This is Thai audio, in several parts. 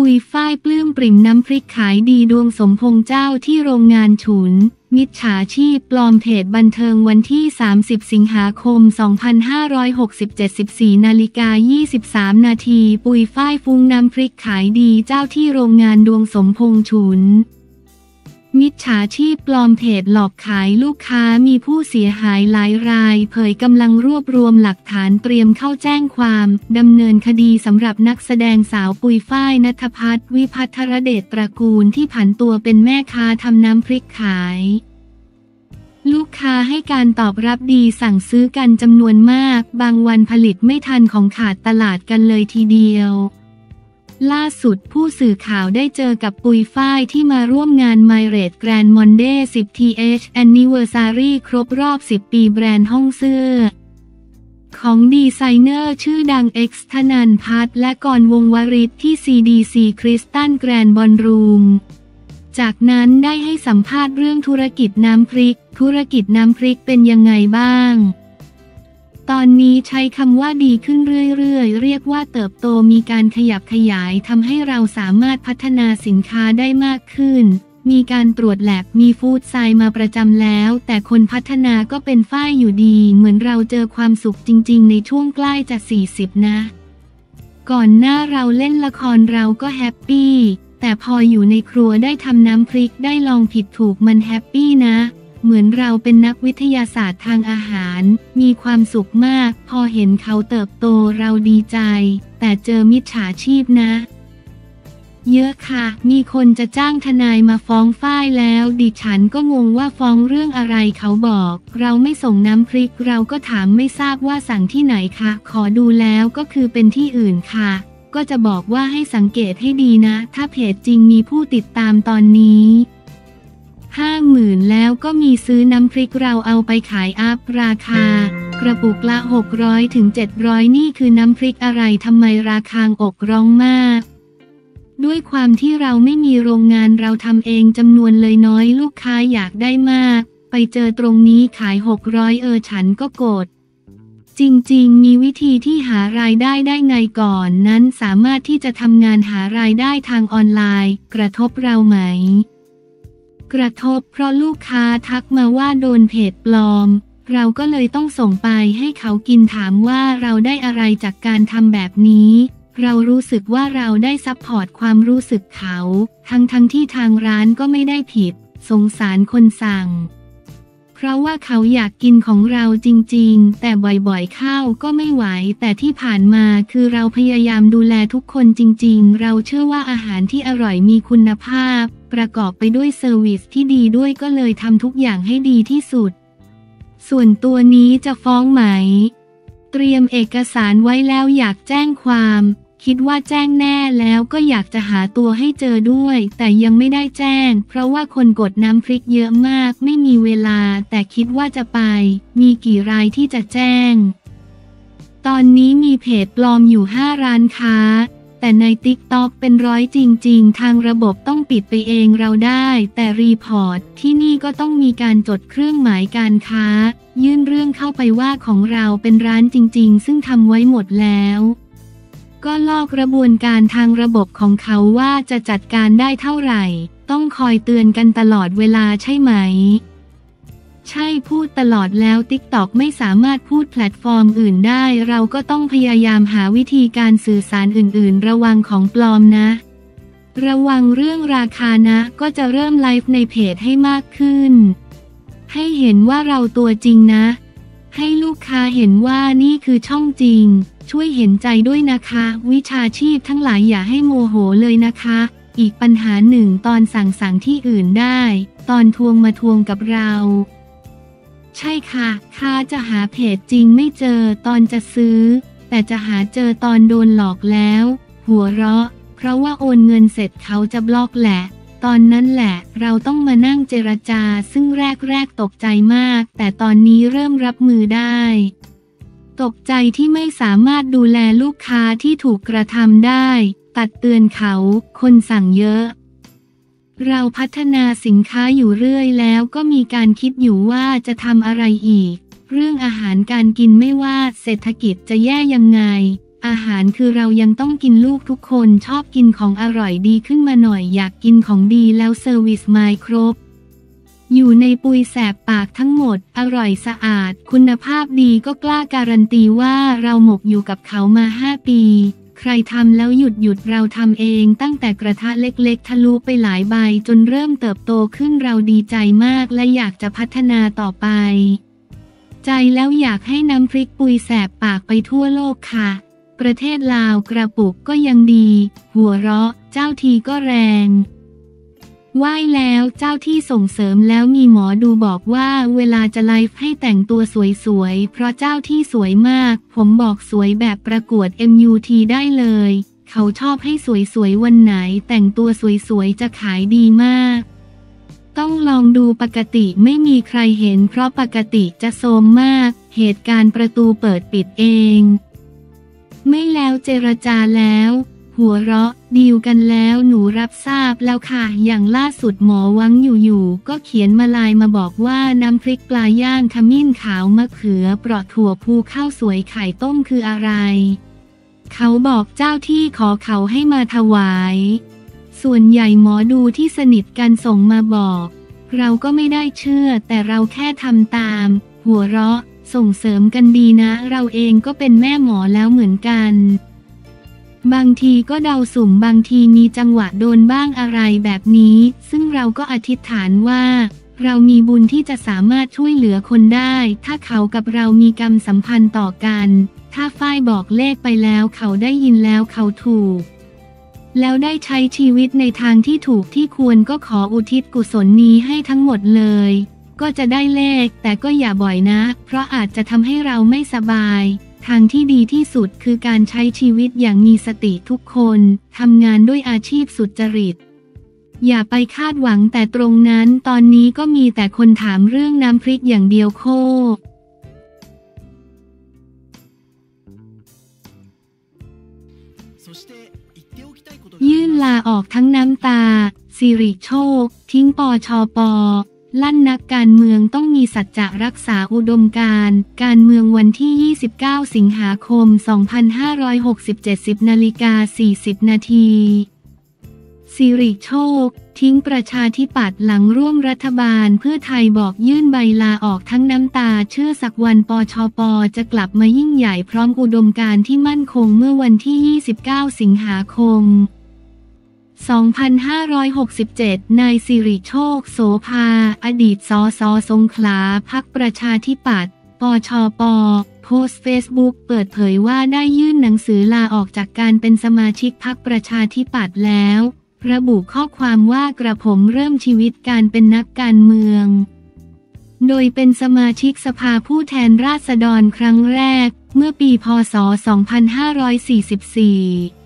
ปุยฝ้ายปลื้มปริ่มน้ำพริกขายดีดวงสมพงษ์เจ้าที่โรงงานฉุน มิจฉาชีพปลอมเพจบันเทิงวันที่ 30 สิงหาคม 2567 14นาฬิกา 23 นาที ปุยฝ้ายฟุ้งน้ำพริกขายดีเจ้าที่โรงงานดวงสมพงษ์ฉุน มิจฉาชีพปลอมเพจหลอกขายลูกค้ามีผู้เสียหายหลายราย เผยกำลังรวบรวมหลักฐานเตรียมเข้าแจ้งความ ดำเนินคดีสำหรับนักแสดงสาวปุยฝ้ายนัทพัฒน์วิพัทรเดชตระกูลที่ผันตัวเป็นแม่ค้าทำน้ำพริกขาย ลูกค้าให้การตอบรับดีสั่งซื้อกันจำนวนมาก บางวันผลิตไม่ทันของขาดตลาดกันเลยทีเดียว ล่าสุดผู้สื่อข่าวได้เจอกับปุยฝ้ายที่มาร่วมงาน m y r a t Grand Monde 10 TH Anniversary ครบรอบ 10 ปีแบรนด์ห้องเสื้อ ของดีไซเนอร์ชื่อดัง X ธนันพัฒน์และกรวงวริศที่ CDC Crystal Grand Ballroom จากนั้นได้ให้สัมภาษณ์เรื่องธุรกิจน้ำพริก ธุรกิจน้ำพริกเป็นยังไงบ้าง ตอนนี้ใช้คำว่าดีขึ้นเรื่อยๆ เรียกว่าเติบโตมีการขยับขยายทำให้เราสามารถพัฒนาสินค้าได้มากขึ้น มีการตรวจแลบมี food science มาประจำแล้ว แต่คนพัฒนาก็เป็นฝ้ายอยู่ดี เหมือนเราเจอความสุขจริง ๆ ในช่วงใกล้จะ 40 นะ ก่อนหน้าเราเล่นละครเราก็แฮปปี้แต่พออยู่ในครัวได้ทำน้ำพริกได้ลองผิดถูกมันแฮปปี้นะ เหมือนเราเป็นนักวิทยาศาสตร์ทางอาหาร มีความสุขมาก พอเห็นเขาเติบโตเราดีใจ แต่เจอมิจฉาชีพนะ เยอะค่ะ มีคนจะจ้างทนายมาฟ้องฝ้ายแล้ว ดิฉันก็งงว่าฟ้องเรื่องอะไรเขาบอก เราไม่ส่งน้ำพริก เราก็ถามไม่ทราบว่าสั่งที่ไหนคะ ขอดูแล้วก็คือเป็นที่อื่นค่ะ ก็จะบอกว่าให้สังเกตให้ดีนะ ถ้าเพจจริงมีผู้ติดตามตอนนี้ ห้าหมื่นแล้วก็มีซื้อน้ำพริกเราเอาไปขายอัพราคา กระปุกละ 600ถึง700 นี่คือน้ำพริกอะไรทำไมราคางอกร้องมาก ด้วยความที่เราไม่มีโรงงานเราทำเองจำนวนเลยน้อยลูกค้าอยากได้มาก ไปเจอตรงนี้ขาย 600 เออฉันก็โกรธจริงๆ มีวิธีที่หารายได้ได้ไงก่อนนั้นสามารถที่จะทำงานหารายได้ทางออนไลน์ กระทบเราไหม กระทบเพราะลูกค้าทักมาว่าโดนเพจปลอม เราก็เลยต้องส่งไปให้เขากินถามว่าเราได้อะไรจากการทำแบบนี้ เรารู้สึกว่าเราได้ support ความรู้สึกเขา ทั้งทั้งที่ทางร้านก็ไม่ได้ผิด สงสารคนสั่ง เพราะว่าเขาอยากกินของเราจริงๆ แต่บ่อยๆเข้าก็ไม่ไหว แต่ที่ผ่านมาคือเราพยายามดูแลทุกคนจริงๆ เราเชื่อว่าอาหารที่อร่อยมีคุณภาพ ประกอบไปด้วยเซอร์วิสที่ดีด้วยก็เลยทำทุกอย่างให้ดีที่สุด ส่วนตัวนี้จะฟ้องไหม เตรียมเอกสารไว้แล้วอยากแจ้งความ คิดว่าแจ้งแน่แล้วก็อยากจะหาตัวให้เจอด้วย แต่ยังไม่ได้แจ้ง เพราะว่าคนกดน้ำพริกเยอะมากไม่มีเวลา แต่คิดว่าจะไป มีกี่รายที่จะแจ้ง ตอนนี้มีเพจปลอมอยู่ 5 ร้านค้า แต่ใน TikTok เป็นร้อยจริง ๆ ทางระบบต้องปิดไปเองเราได้ แต่ report ที่นี่ก็ต้องมีการจดเครื่องหมายการค้า ยื่นเรื่องเข้าไปว่าของเราเป็นร้านจริง ๆ ซึ่งทำไว้หมดแล้ว ก็ลอกกระบวนการทางระบบของเขาว่าจะจัดการได้เท่าไหร่ ต้องคอยเตือนกันตลอดเวลาใช่ไหม ใช่พูดตลอดแล้ว TikTok ไม่สามารถพูดแพลตฟอร์มอื่นได้ เราก็ต้องพยายามหาวิธีการสื่อสารอื่น ๆ ระวังของปลอมนะ ระวังเรื่องราคานะ ก็จะเริ่มไลฟ์ในเพจให้มากขึ้น ให้เห็นว่าเราตัวจริงนะ ให้ลูกค้าเห็นว่านี่คือช่องจริง ช่วยเห็นใจด้วยนะคะ วิชาชีพทั้งหลายอย่าให้โมโหเลยนะคะ อีกปัญหาหนึ่งตอนสั่งสั่งที่อื่นได้ ตอนทวงมาทวงกับเรา ใช่ค่ะ ค้าจะหาเพจจริงไม่เจอตอนจะซื้อ แต่จะหาเจอตอนโดนหลอกแล้ว หัวเราะ เพราะว่าโอนเงินเสร็จเขาจะบล็อกแหละ ตอนนั้นแหละ เราต้องมานั่งเจรจาซึ่งแรกๆตกใจมาก แต่ตอนนี้เริ่มรับมือได้ตกใจที่ไม่สามารถดูแลลูกค้าที่ถูกกระทำได้ ตักเตือนเขา คนสั่งเยอะ เราพัฒนาสินค้าอยู่เรื่อยแล้วก็มีการคิดอยู่ว่าจะทำอะไรอีก เรื่องอาหารการกินไม่ว่าเศรษฐกิจจะแย่ยังไง อาหารคือเรายังต้องกินลูกทุกคนชอบกินของอร่อยดีขึ้นมาหน่อยอยากกินของดีแล้ว service mindครบ อยู่ในปุยแสบปากทั้งหมด อร่อยสะอาด คุณภาพดีก็กล้าการันตีว่าเราหมกอยู่กับเขามา 5 ปี ใครทำแล้วหยุดหยุดเราทำเองตั้งแต่กระทะเล็กๆ ทะลุไปหลายใบจนเริ่มเติบโตขึ้นเราดีใจมากและอยากจะพัฒนาต่อไป ใจแล้วอยากให้น้ำพริกปุยแสบปากไปทั่วโลกค่ะ ประเทศลาวกระปุกก็ยังดี หัวเราะ เจ้าทีก็แรง ไหว้แล้วเจ้าที่ส่งเสริมแล้วมีหมอดูบอกว่าเวลาจะไลฟ์ให้แต่งตัวสวยๆ เพราะเจ้าที่สวยมาก ผมบอกสวยแบบประกวด MUT ได้เลย เขาชอบให้สวยๆ วันไหนแต่งตัวสวยๆ จะขายดีมาก ต้องลองดูปกติไม่มีใครเห็นเพราะปกติจะโซมมาก เหตุการณ์ประตูเปิดปิดเอง ไม่แล้วเจรจาแล้ว หัวเราะ ดีลกันแล้วหนูรับทราบแล้วค่ะ อย่างล่าสุดหมอวังอยู่ๆก็เขียนมาลายมาบอกว่าน้ำพริกปลาย่างขมิ้นขาวมะเขือเปราะถั่วภูข้าวสวยไข่ต้มคืออะไร เขาบอกเจ้าที่ขอเขาให้มาถวาย ส่วนใหญ่หมอดูที่สนิทกันส่งมาบอก เราก็ไม่ได้เชื่อ แต่เราแค่ทำตาม หัวเราะ ส่งเสริมกันดีนะ เราเองก็เป็นแม่หมอแล้วเหมือนกัน บางทีก็เดาสุ่มบางทีมีจังหวะโดนบ้างอะไรแบบนี้ ซึ่งเราก็อธิษฐานว่า เรามีบุญที่จะสามารถช่วยเหลือคนได้ ถ้าเขากับเรามีกรรมสัมพันธ์ต่อกัน ถ้าฝ้ายบอกเลขไปแล้วเขาได้ยินแล้วเขาถูก แล้วได้ใช้ชีวิตในทางที่ถูกที่ควรก็ขออุทิศกุศลนี้ให้ทั้งหมดเลย ก็จะได้เลขแต่ก็อย่าบ่อยนะ เพราะอาจจะทำให้เราไม่สบาย ทางที่ดีที่สุดคือการใช้ชีวิตอย่างมีสติทุกคนทำงานด้วยอาชีพสุจริต อย่าไปคาดหวังแต่ตรงนั้นตอนนี้ก็มีแต่คนถามเรื่องน้ำพริกอย่างเดียวโคยื่นลาออกทั้งน้ำตา สิริโชค ทิ้งปอชอปอ ลั่นนักการเมืองต้องมีสัจจะรักษาอุดมการณ์การเมืองวันที่ 29 สิงหาคม 2567 10นาฬิกา40 นาทีสิริโชค ทิ้งประชาธิปัตย์หลังร่วมรัฐบาลเพื่อไทยบอกยื่นใบลาออกทั้งน้ำตาเชื่อสักวันปชป จะกลับมายิ่งใหญ่พร้อมอุดมการที่มั่นคงเมื่อวันที่ 29 สิงหาคม 2567 นายสิริโชค โสภา อดีตสสสงขลาพักประชาธิปัตย์ ปชป โพสเฟซบุ๊กเปิดเผยว่าได้ยื่นหนังสือลาออกจากการเป็นสมาชิกพักประชาธิปัตย์แล้ว ระบุข้อความว่ากระผมเริ่มชีวิตการเป็นนักการเมือง โดยเป็นสมาชิกสภาผู้แทนราษฎรครั้งแรก เมื่อปี พศ 2544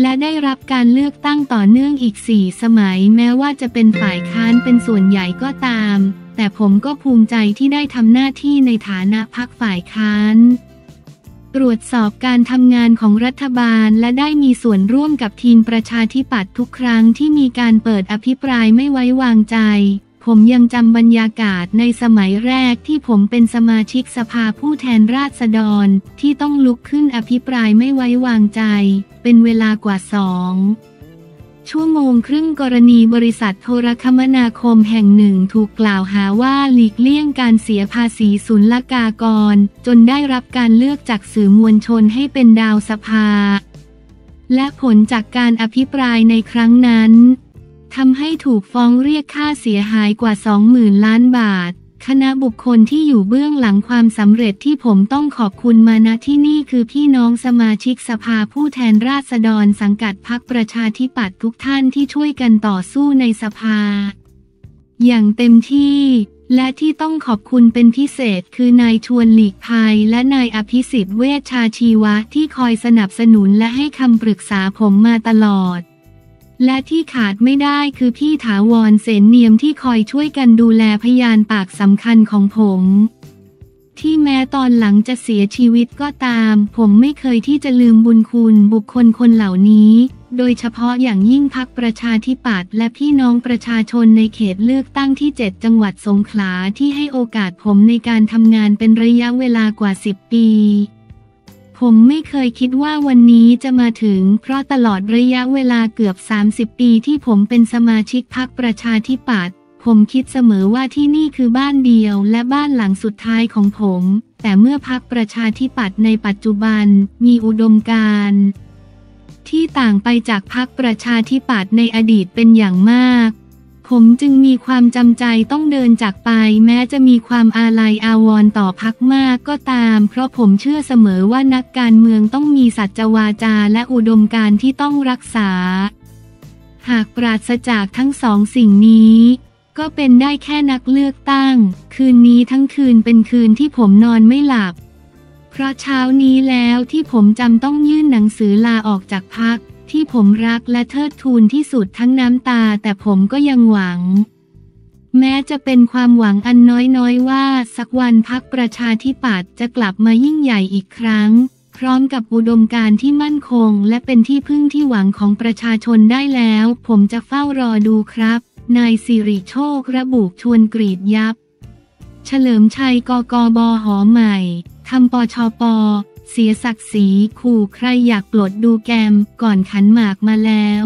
และได้รับการเลือกตั้งต่อเนื่องอีกสี่สมัย แม้ว่าจะเป็นฝ่ายค้านเป็นส่วนใหญ่ก็ตาม แต่ผมก็ภูมิใจที่ได้ทำหน้าที่ในฐานะพักฝ่ายค้านตรวจสอบการทำงานของรัฐบาลและได้มีส่วนร่วมกับทีมประชาธิปัตย์ทุกครั้งที่มีการเปิดอภิปรายไม่ไว้วางใจ ผมยังจำบรรยากาศในสมัยแรกที่ผมเป็นสมาชิกสภาผู้แทนราษฎรที่ต้องลุกขึ้นอภิปรายไม่ไว้วางใจ เป็นเวลากว่าสองชั่วโมงครึ่งกรณีบริษัทโทรคมนาคมแห่งหนึ่งถูกกล่าวหาว่าหลีกเลี่ยงการเสียภาษีศุลกากร จนได้รับการเลือกจากสื่อมวลชนให้เป็นดาวสภา และผลจากการอภิปรายในครั้งนั้น ทำให้ถูกฟ้องเรียกค่าเสียหายกว่า 20,000 ล้านบาท คณะบุคคลที่อยู่เบื้องหลังความสำเร็จที่ผมต้องขอบคุณมาณที่นี่คือพี่น้องสมาชิกสภาผู้แทนราษฎรสังกัดพรรคประชาธิปัตย์ทุกท่านที่ช่วยกันต่อสู้ในสภา อย่างเต็มที่และที่ต้องขอบคุณเป็นพิเศษคือนายชวนหลีกภัยและนายอภิสิทธิ์เวชชาชีวะที่คอยสนับสนุนและให้คำปรึกษาผมมาตลอด และที่ขาดไม่ได้คือพี่ถาวรเสนเนียมที่คอยช่วยกันดูแลพยานปากสำคัญของผม ที่แม้ตอนหลังจะเสียชีวิตก็ตาม ผมไม่เคยที่จะลืมบุญคุณบุคคลคนเหล่านี้ โดยเฉพาะอย่างยิ่งพักประชาธิปัตย์และพี่น้องประชาชนในเขตเลือกตั้งที่ 7 จังหวัดสงขลาที่ให้โอกาสผมในการทำงานเป็นระยะเวลากว่า 10 ปี ผมไม่เคยคิดว่าวันนี้จะมาถึง เพราะตลอดระยะเวลาเกือบ 30 ปีที่ผมเป็นสมาชิกพรรคประชาธิปัตย์ผมคิดเสมอว่าที่นี่คือบ้านเดียวและบ้านหลังสุดท้ายของผม แต่เมื่อพรรคประชาธิปัตย์ในปัจจุบันมีอุดมการณ์ที่ต่างไปจากพรรคประชาธิปัตย์ในอดีตเป็นอย่างมาก ผมจึงมีความจำใจต้องเดินจากไป แม้จะมีความอาลัยอาวรณ์ต่อพักมากก็ตาม เพราะผมเชื่อเสมอว่านักการเมืองต้องมีสัจวาจาและอุดมการที่ต้องรักษา หากปราศจากทั้งสองสิ่งนี้ก็เป็นได้แค่นักเลือกตั้ง คืนนี้ทั้งคืนเป็นคืนที่ผมนอนไม่หลับ เพราะเช้านี้แล้วที่ผมจำต้องยื่นหนังสือลาออกจากพัก ที่ผมรักและเทิดทูนที่สุดทั้งน้ำตา แต่ผมก็ยังหวัง แม้จะเป็นความหวังอันน้อยๆว่า สักวันพักประชาธิปัตย์จะกลับมายิ่งใหญ่อีกครั้ง พร้อมกับอุดมการที่มั่นคง และเป็นที่พึ่งที่หวังของประชาชนได้แล้ว ผมจะเฝ้ารอดูครับ นายสิริโชคระบุชวนกรีดยับ เฉลิมชัยกกบหอใหม่ทำปชป เสียศักดิ์ศรีขู่ใครอยากปลดดูแกมก่อนขันหมากมาแล้ว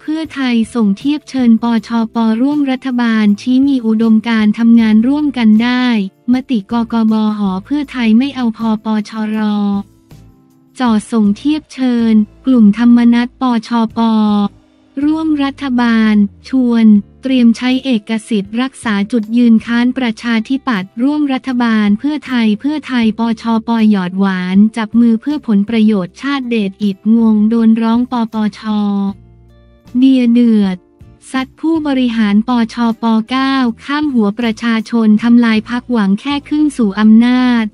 เพื่อไทยส่งเทียบเชิญปชปร่วมรัฐบาลชี้มีอุดมการทำงานร่วมกันได้ มติกกบหอเพื่อไทยไม่เอาพอปชรจ่อส่งเทียบเชิญ กลุ่มธรรมนัตปชปร่วมรัฐบาล ชวน เตรียมใช้เอกสิทธิ์รักษาจุดยืนค้านประชาธิปัตย์ร่วมรัฐบาลเพื่อไทยเพื่อไทยปชปหยอดหวาน จับมือเพื่อผลประโยชน์ชาติเดชอิดงงโดนร้องปปชเดียเดือดซัดผู้บริหารปชป 9 ข้ามหัวประชาชนทำลายพักหวังแค่ขึ้นสู่อำนาจ